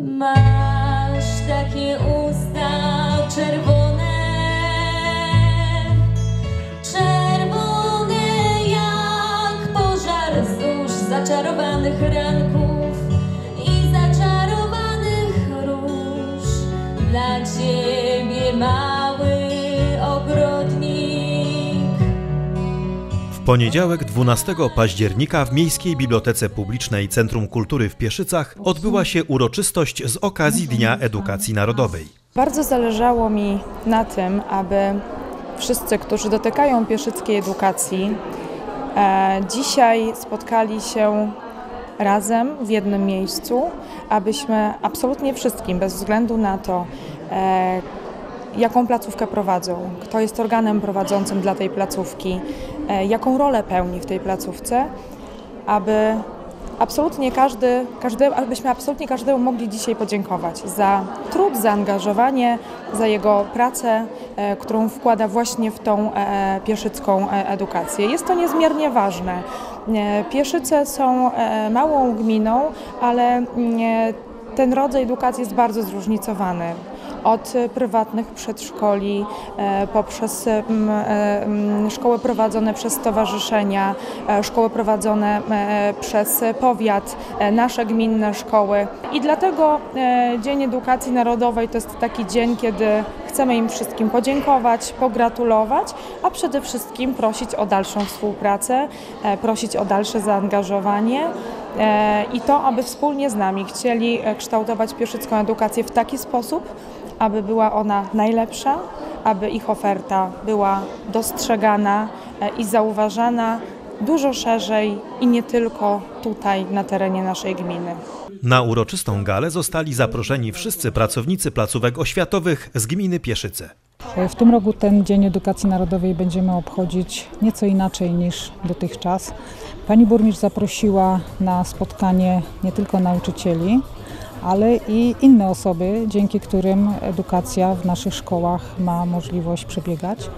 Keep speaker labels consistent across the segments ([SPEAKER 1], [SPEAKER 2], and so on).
[SPEAKER 1] Masz takie usta czerwone, czerwone jak pożar wzdłuż zaczarowanych ranków
[SPEAKER 2] poniedziałek 12 października w Miejskiej Bibliotece Publicznej Centrum Kultury w Pieszycach odbyła się uroczystość z okazji Dnia Edukacji Narodowej.
[SPEAKER 3] Bardzo zależało mi na tym, aby wszyscy, którzy dotykają pieszyckiej edukacji, e, dzisiaj spotkali się razem w jednym miejscu, abyśmy absolutnie wszystkim, bez względu na to, e, jaką placówkę prowadzą, kto jest organem prowadzącym dla tej placówki, e, jaką rolę pełni w tej placówce, aby absolutnie każdy, każdy, abyśmy absolutnie każdemu mogli dzisiaj podziękować za trud, zaangażowanie, za jego pracę, e, którą wkłada właśnie w tą e, pieszycką edukację. Jest to niezmiernie ważne. Pieszyce są małą gminą, ale mm, ten rodzaj edukacji jest bardzo zróżnicowany od prywatnych przedszkoli, e, poprzez e, m, e, m, szkoły prowadzone przez stowarzyszenia, e, szkoły prowadzone przez powiat, nasze gminne szkoły. I dlatego Dzień Edukacji Narodowej to jest taki dzień, kiedy chcemy im wszystkim podziękować, pogratulować, a przede wszystkim prosić o dalszą współpracę, prosić o dalsze zaangażowanie i to, aby wspólnie z nami chcieli e, kształtować pieszycką edukację w taki sposób, aby była ona najlepsza, aby ich oferta była dostrzegana e, i zauważana dużo szerzej i nie tylko tutaj na terenie naszej gminy.
[SPEAKER 2] Na uroczystą galę zostali zaproszeni wszyscy pracownicy placówek oświatowych z gminy Pieszyce.
[SPEAKER 4] W tym roku ten Dzień Edukacji Narodowej będziemy obchodzić nieco inaczej niż dotychczas. Pani burmistrz zaprosiła na spotkanie nie tylko nauczycieli, ale i inne osoby, dzięki którym edukacja w naszych szkołach ma możliwość przebiegać.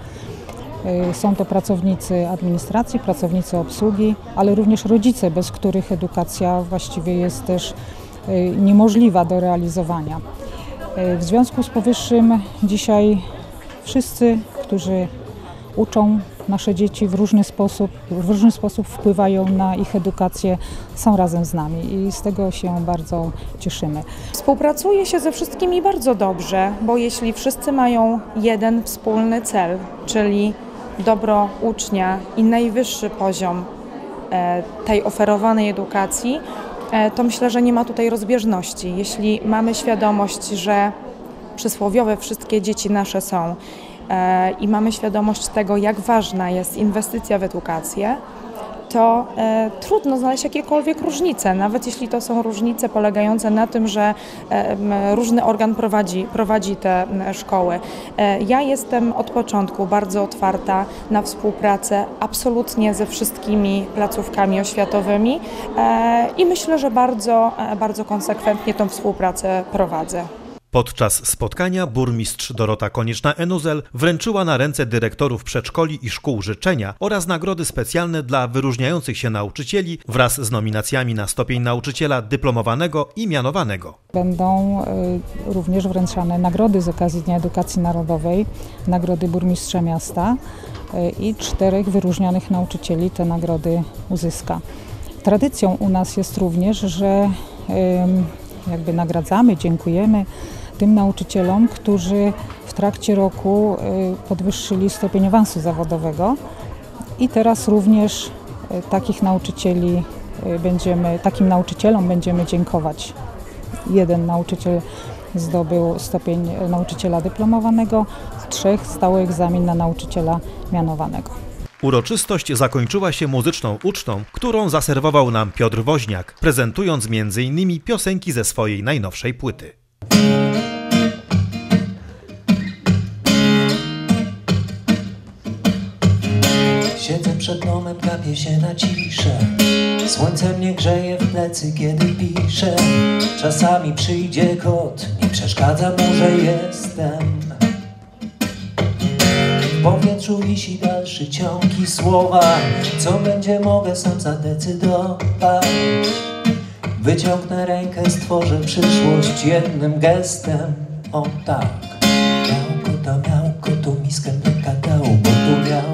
[SPEAKER 4] Y, Są to pracownicy administracji, pracownicy obsługi, ale również rodzice, bez których edukacja właściwie jest też y, niemożliwa do realizowania. W związku z powyższym dzisiaj wszyscy, którzy uczą nasze dzieci w różny sposób, w różny sposób wpływają na ich edukację, są razem z nami i z tego się bardzo cieszymy.
[SPEAKER 3] Współpracuje się ze wszystkimi bardzo dobrze, bo jeśli wszyscy mają jeden wspólny cel, czyli dobro ucznia i najwyższy poziom e, tej oferowanej edukacji, e, to myślę, że nie ma tutaj rozbieżności. Jeśli mamy świadomość, że przysłowiowe wszystkie dzieci nasze są e, i mamy świadomość tego, jak ważna jest inwestycja w edukację, to e, trudno znaleźć jakiekolwiek różnice, nawet jeśli to są różnice polegające na tym, że e, różny organ prowadzi, prowadzi te szkoły. E, ja jestem od początku bardzo otwarta na współpracę absolutnie ze wszystkimi placówkami oświatowymi e, i myślę, że bardzo, e, bardzo konsekwentnie tą współpracę prowadzę.
[SPEAKER 2] Podczas spotkania burmistrz Dorota Konieczna-Enuzel wręczyła na ręce dyrektorów przedszkoli i szkół życzenia oraz nagrody specjalne dla wyróżniających się nauczycieli wraz z nominacjami na stopień nauczyciela dyplomowanego i mianowanego.
[SPEAKER 4] Będą y, również wręczane nagrody z okazji Dnia Edukacji Narodowej, nagrody burmistrza miasta y, i czterech wyróżnionych nauczycieli te nagrody uzyska. Tradycją u nas jest również, że jakby nagradzamy, dziękujemy tym nauczycielom, którzy w trakcie roku y, podwyższyli stopień awansu zawodowego i teraz również y, takich nauczycieli y, będziemy, takim nauczycielom będziemy dziękować. Jeden nauczyciel zdobył stopień nauczyciela dyplomowanego, trzech stały egzamin na nauczyciela mianowanego.
[SPEAKER 2] Uroczystość zakończyła się muzyczną ucztą, którą zaserwował nam Piotr Woźniak, prezentując m.in. piosenki ze swojej najnowszej płyty.
[SPEAKER 5] Przed domem, gapię się na ciszę Słońce mnie grzeje w plecy, kiedy piszę. Czasami przyjdzie kot, nie przeszkadza mu, że jestem. W powietrzu wisi dalszy ciąg i słowa. Co będzie, mogę sam zadecydować. Wyciągnę rękę, stworzę przyszłość jednym gestem. O tak. Miał kota, miał kotu miskę mleka dał, bo tu miał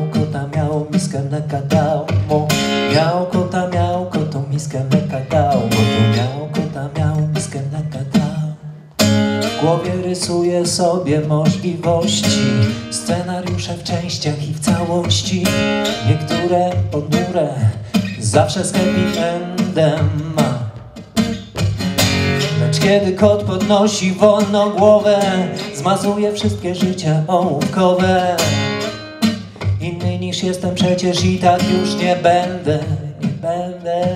[SPEAKER 5] miskę mleka dał. Mo. Miał kota, miał kotu miskę mleka dał, bo tu miał kota, miał miskę mleka dał. W głowie rysuję sobie możliwości Scenariusze w częściach i w całości Niektóre ponure Zawsze z happy endem Lecz kiedy kot podnosi wolno głowę Zmazuje wszystkie życia ołówkowe niż jestem przecież i tak już nie będę Nie będę.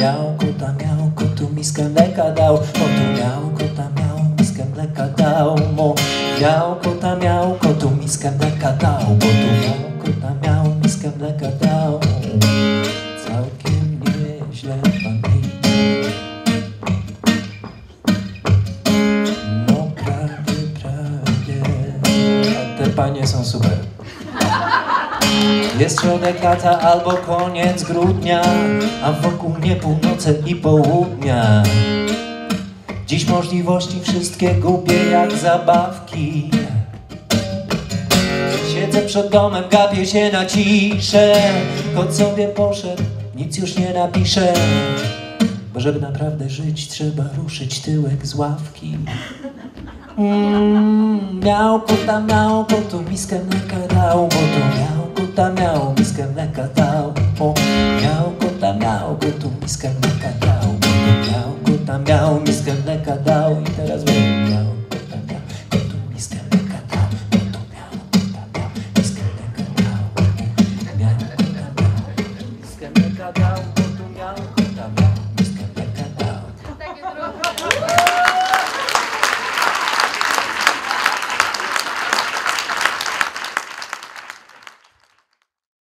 [SPEAKER 5] Miał kota, miał kotu miskę mleka dał Kotu miał kota, miał miskę mleka dał mu Miał kota, miał kotu miskę mleka dał Bo tu miał kota, miał miskę mleka dał. Całkiem nieźle pamiętam. No prawie, prawie te panie są super jest środek lata albo koniec grudnia, a wokół mnie północe i południa. Dziś możliwości wszystkie gubię jak zabawki. Siedzę przed domem, gapię się na ciszę. Kot sobie poszedł, nic już nie napiszę. Bo żeby naprawdę żyć, trzeba ruszyć tyłek z ławki. Mm, miał kota, miał kotu miskę mleka bo to miał kota miau, miska na katau. Oh, miau kota miau, quanto miska na katau. Miau kota miau, miska na katau. I teraz będę miau.